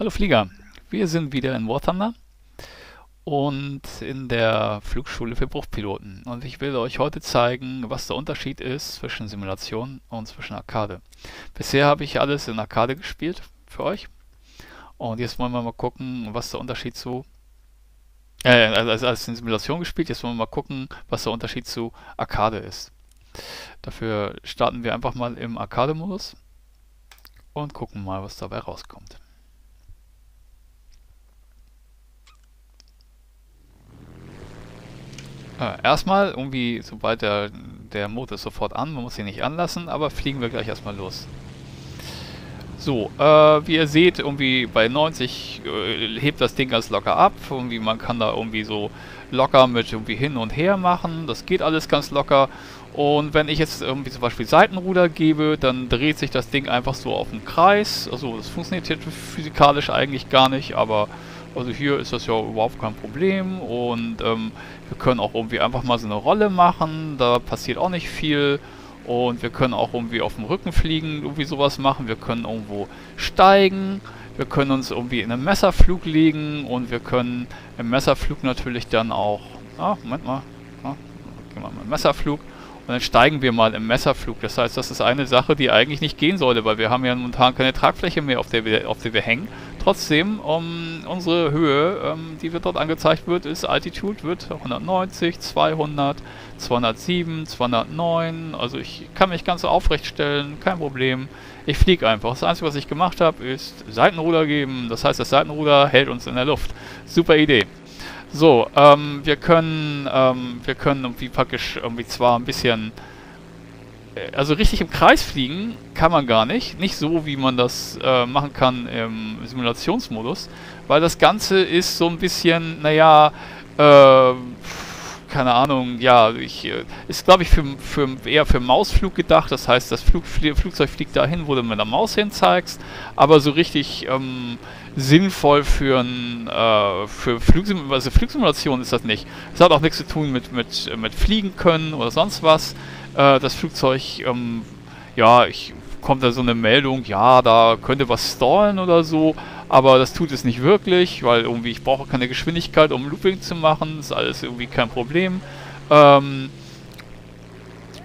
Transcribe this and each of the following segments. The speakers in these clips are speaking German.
Hallo Flieger, wir sind wieder in War Thunder und in der Flugschule für Bruchpiloten. Und ich will euch heute zeigen, was der Unterschied ist zwischen Simulation und zwischen Arcade. Bisher habe ich alles in Arcade gespielt für euch. Und jetzt wollen wir mal gucken, was der Unterschied zu äh, also als in Simulation gespielt, jetzt wollen wir mal gucken, was der Unterschied zu Arcade ist. Dafür starten wir einfach mal im Arcade-Modus und gucken mal, was dabei rauskommt. Äh, erstmal irgendwie, sobald der, der Motor ist sofort an, man muss ihn nicht anlassen, aber fliegen wir gleich erstmal los. So, äh, wie ihr seht, irgendwie bei 90 äh, hebt das Ding ganz locker ab. Irgendwie man kann da irgendwie so locker mit irgendwie hin und her machen. Das geht alles ganz locker. Und wenn ich jetzt irgendwie zum Beispiel Seitenruder gebe, dann dreht sich das Ding einfach so auf den Kreis. Also das funktioniert physikalisch eigentlich gar nicht, aber also hier ist das ja überhaupt kein Problem und ähm, wir können auch irgendwie einfach mal so eine Rolle machen, da passiert auch nicht viel und wir können auch irgendwie auf dem Rücken fliegen, irgendwie sowas machen, wir können irgendwo steigen, wir können uns irgendwie in einen Messerflug legen und wir können im Messerflug natürlich dann auch, ah, Moment mal, ah, gehen wir mal im Messerflug und dann steigen wir mal im Messerflug. Das heißt, das ist eine Sache, die eigentlich nicht gehen sollte, weil wir haben ja momentan keine Tragfläche mehr, auf der wir, auf der wir hängen. Trotzdem, um, unsere Höhe, ähm, die wird dort angezeigt wird, ist Altitude, wird 190, 200, 207, 209. Also ich kann mich ganz aufrecht stellen, kein Problem. Ich fliege einfach. Das Einzige, was ich gemacht habe, ist Seitenruder geben. Das heißt, das Seitenruder hält uns in der Luft. Super Idee. So, ähm, wir können, ähm, wir können irgendwie praktisch irgendwie zwar ein bisschen, also richtig im Kreis fliegen kann man gar nicht. Nicht so, wie man das äh, machen kann im Simulationsmodus, weil das Ganze ist so ein bisschen, naja, äh, keine Ahnung, ja, ich, äh, ist glaube ich für, für, eher für Mausflug gedacht. Das heißt, das Flug, Flugzeug fliegt dahin, wo du mit der Maus hin zeigst, aber so richtig ähm, sinnvoll für, ein, äh, für Flugsim also Flugsimulation ist das nicht. Es hat auch nichts zu tun mit, mit, mit Fliegen können oder sonst was. Äh, das Flugzeug, ähm, ja, ich, kommt da so eine Meldung, ja, da könnte was stallen oder so, aber das tut es nicht wirklich, weil irgendwie ich brauche keine Geschwindigkeit, um Looping zu machen, ist alles irgendwie kein Problem. Ähm,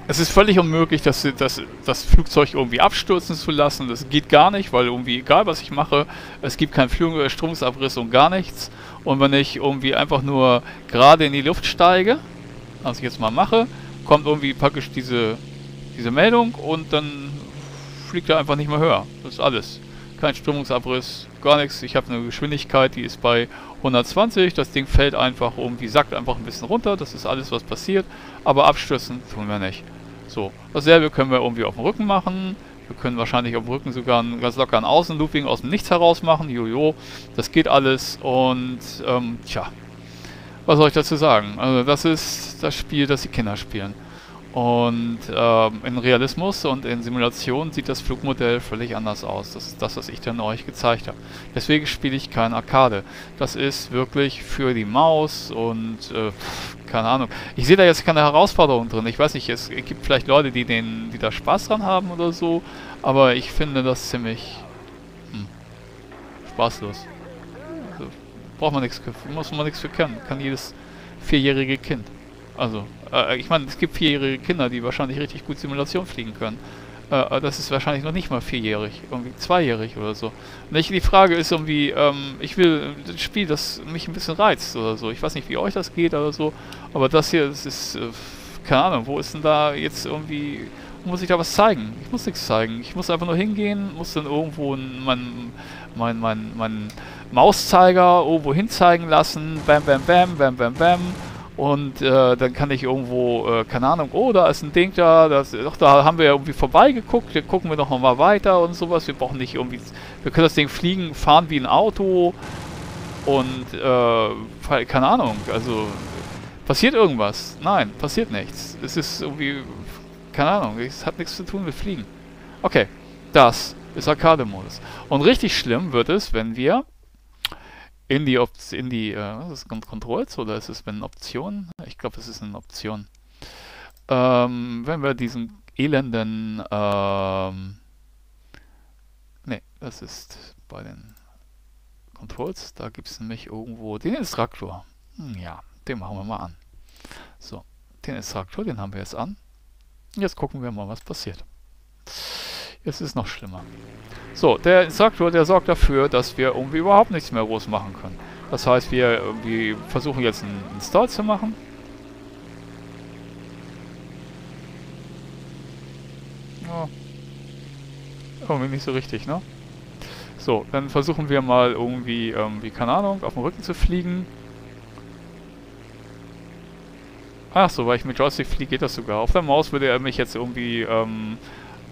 es ist völlig unmöglich, das, das, das Flugzeug irgendwie abstürzen zu lassen. Das geht gar nicht, weil irgendwie egal was ich mache, es gibt keinen Flug Stromungsabriss und gar nichts. Und wenn ich irgendwie einfach nur gerade in die Luft steige, was ich jetzt mal mache, kommt irgendwie praktisch diese, diese Meldung und dann fliegt er einfach nicht mehr höher. Das ist alles. Kein Strömungsabriss, gar nichts. Ich habe eine Geschwindigkeit, die ist bei 120. Das Ding fällt einfach irgendwie, sackt einfach ein bisschen runter. Das ist alles, was passiert. Aber abstürzen tun wir nicht. So, dasselbe können wir irgendwie auf dem Rücken machen. Wir können wahrscheinlich auf dem Rücken sogar einen ganz lockeren Außenlooping aus dem Nichts heraus machen. Jojo, das geht alles. Und, ähm, tja, was soll ich dazu sagen? Also das ist das Spiel, das die Kinder spielen. Und ähm, in Realismus und in Simulation sieht das Flugmodell völlig anders aus. Das ist das, was ich dann euch gezeigt habe. Deswegen spiele ich kein Arcade. Das ist wirklich für die Maus und äh, keine Ahnung. Ich sehe da jetzt keine Herausforderung drin. Ich weiß nicht, es gibt vielleicht Leute, die, den, die da Spaß dran haben oder so. Aber ich finde das ziemlich hm, spaßlos. Braucht man nichts, muss man nichts für können. Kann jedes vierjährige Kind. Also, äh, ich meine, es gibt vierjährige Kinder, die wahrscheinlich richtig gut Simulation fliegen können. Äh, das ist wahrscheinlich noch nicht mal vierjährig, irgendwie zweijährig oder so. Und die Frage ist irgendwie, ähm, ich will ein Spiel, das mich ein bisschen reizt oder so. Ich weiß nicht, wie euch das geht oder so, aber das hier, das ist, äh, keine Ahnung, wo ist denn da jetzt irgendwie, muss ich da was zeigen? Ich muss nichts zeigen. Ich muss einfach nur hingehen, muss dann irgendwo mein, mein, mein, mein Mauszeiger irgendwo hinzeigen lassen, bam, bam, bam, bam, bam, bam und äh, dann kann ich irgendwo, äh, keine Ahnung, oh, da ist ein Ding da, das, doch, da haben wir irgendwie vorbeigeguckt, dann gucken wir noch mal weiter und sowas. Wir brauchen nicht irgendwie, wir können das Ding fliegen, fahren wie ein Auto und, äh, keine Ahnung, also, passiert irgendwas? Nein, passiert nichts. Es ist irgendwie, keine Ahnung, es hat nichts zu tun mit Fliegen. Okay, das ist Arcade-Modus. Und richtig schlimm wird es, wenn wir in die, Opt in die äh, was ist es, Controls oder ist es eine Option? Ich glaube, es ist eine Option. Ähm, wenn wir diesen elenden, ähm, ne, das ist bei den Controls, da gibt es nämlich irgendwo den Instruktor. Hm, ja, den machen wir mal an. So, den Instruktor, den haben wir jetzt an. Jetzt gucken wir mal, was passiert. Jetzt ist es noch schlimmer. So, der Instruktor, der sorgt dafür, dass wir irgendwie überhaupt nichts mehr groß machen können. Das heißt, wir irgendwie versuchen jetzt einen Install zu machen. Ja. Irgendwie nicht so richtig, ne? So, dann versuchen wir mal irgendwie, ähm, wie, keine Ahnung, auf dem Rücken zu fliegen. Ach so, weil ich mit Joystick fliege, geht das sogar. Auf der Maus würde er mich jetzt irgendwie ähm,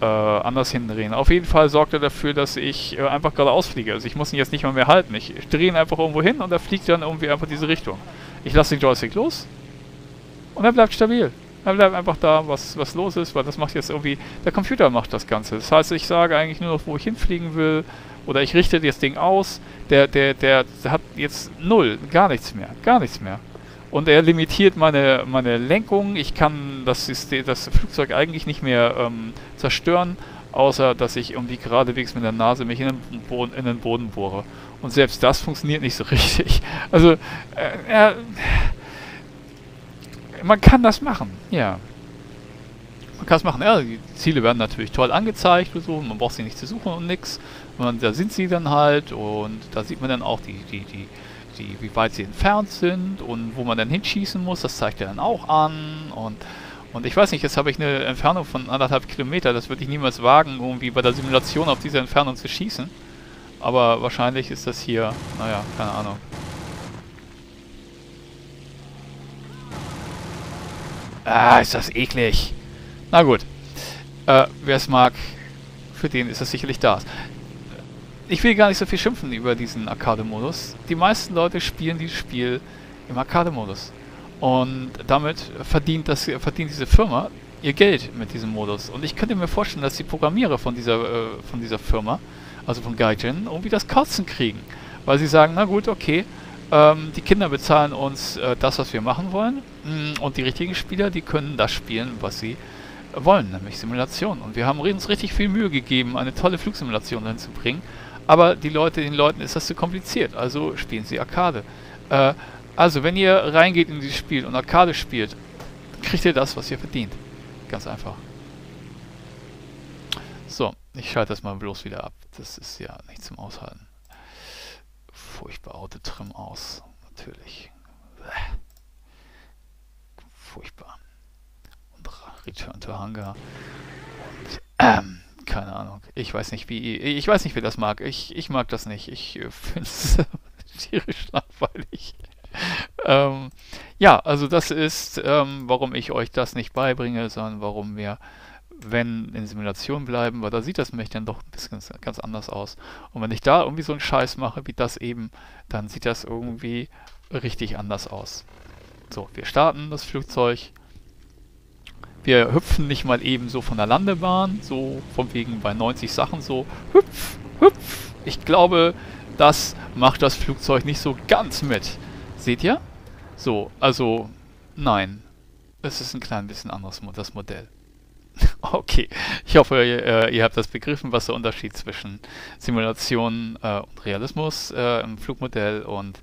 äh, anders hindrehen. Auf jeden Fall sorgt er dafür, dass ich äh, einfach geradeaus fliege. Also ich muss ihn jetzt nicht mal mehr halten. Ich drehe ihn einfach irgendwo hin und er fliegt dann irgendwie einfach diese Richtung. Ich lasse den Joystick los und er bleibt stabil. Er bleibt einfach da, was, was los ist, weil das macht jetzt irgendwie, der Computer macht das Ganze. Das heißt, ich sage eigentlich nur noch, wo ich hinfliegen will, oder ich richte das Ding aus, der, der, der, der hat jetzt null, gar nichts mehr, gar nichts mehr. Und er limitiert meine, meine Lenkung. Ich kann das, System, das Flugzeug eigentlich nicht mehr ähm, zerstören, außer dass ich irgendwie geradewegs mit der Nase mich in den, Boden, in den Boden bohre. Und selbst das funktioniert nicht so richtig. Also, äh, äh, man kann das machen, ja. Man kann es machen. Ja, die Ziele werden natürlich toll angezeigt so. Man braucht sie nicht zu suchen und nix. Und da sind sie dann halt und da sieht man dann auch die, die, die, die, wie weit sie entfernt sind und wo man dann hinschießen muss, das zeigt er dann auch an und und ich weiß nicht, jetzt habe ich eine Entfernung von anderthalb Kilometer, das würde ich niemals wagen, irgendwie bei der Simulation auf diese Entfernung zu schießen. Aber wahrscheinlich ist das hier, naja, keine Ahnung. Ah, ist das eklig. Na gut. Äh, wer es mag, für den ist das sicherlich da ich will gar nicht so viel schimpfen über diesen Arcade-Modus. Die meisten Leute spielen dieses Spiel im Arcade-Modus. Und damit verdient, das, verdient diese Firma ihr Geld mit diesem Modus. Und ich könnte mir vorstellen, dass die Programmierer von dieser, äh, von dieser Firma, also von Gaijin, irgendwie das Kotzen kriegen. Weil sie sagen, na gut, okay, ähm, die Kinder bezahlen uns äh, das, was wir machen wollen. Mm, und die richtigen Spieler, die können das spielen, was sie wollen, nämlich Simulation. Und wir haben uns richtig viel Mühe gegeben, eine tolle Flugsimulation hinzubringen. Aber die Leute, den Leuten ist das zu kompliziert, also spielen sie Arcade. Äh, also, wenn ihr reingeht in dieses Spiel und Arcade spielt, kriegt ihr das, was ihr verdient. Ganz einfach. So, ich schalte das mal bloß wieder ab. Das ist ja nicht zum Aushalten. Furchtbar Autotrim aus, natürlich. Furchtbar. Und Return to Hunger. Und ähm, keine Ahnung. Ich weiß nicht, wie. Ich weiß nicht, wer das mag. Ich, ich mag das nicht. Ich äh, finde es tierisch langweilig. ähm, ja, also das ist, ähm, warum ich euch das nicht beibringe, sondern warum wir, wenn in Simulation bleiben, weil da sieht das nämlich dann doch ein bisschen ganz anders aus. Und wenn ich da irgendwie so einen Scheiß mache, wie das eben, dann sieht das irgendwie richtig anders aus. So, wir starten das Flugzeug wir hüpfen nicht mal eben so von der Landebahn, so von wegen bei 90 Sachen so hüpf, hüpf. Ich glaube, das macht das Flugzeug nicht so ganz mit. Seht ihr? So, also nein. Es ist ein klein bisschen anderes das Modell. okay, ich hoffe, ihr, äh, ihr, habt das begriffen, was der Unterschied zwischen Simulation äh, und Realismus äh, im Flugmodell und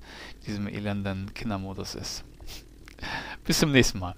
diesem elenden Kindermodus ist. Bis zum nächsten Mal.